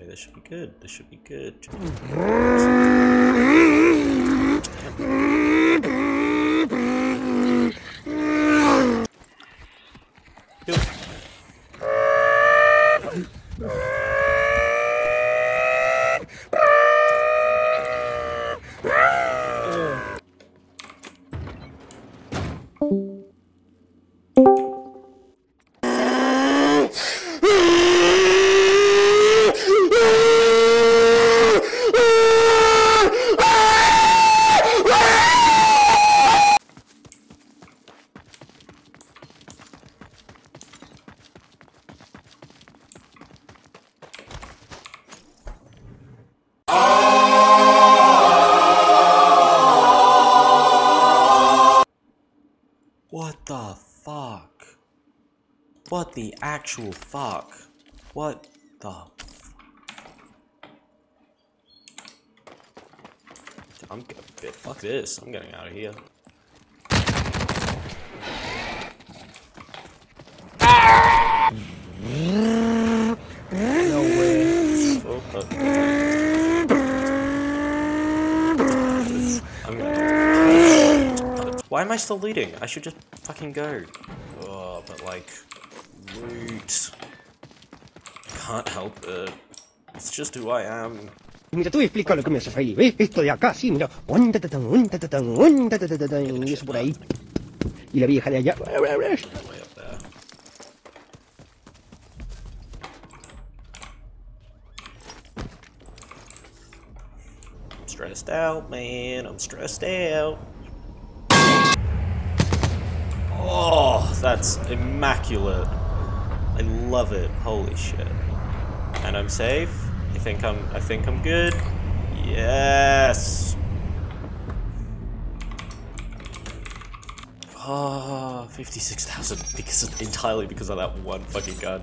Okay, this should be good. This should be good. What the fuck? What the actual fuck? What the I'm fuck this. I'm getting out of here. Why am I still leading? I should just fucking go. Oh, but like, root. Can't help it. It's just who I am. Mira, tú explícalo que me hace feliz. ¿Ves? Esto de acá, sí, mira. Y eso por ahí. Y la vieja de allá. Way up there. I'm stressed out, man. I'm stressed out. That's immaculate. I love it. Holy shit. And I'm safe. I think I'm I think I'm good. Yes. Ah, oh, 56,000 because entirely because of that one fucking gun.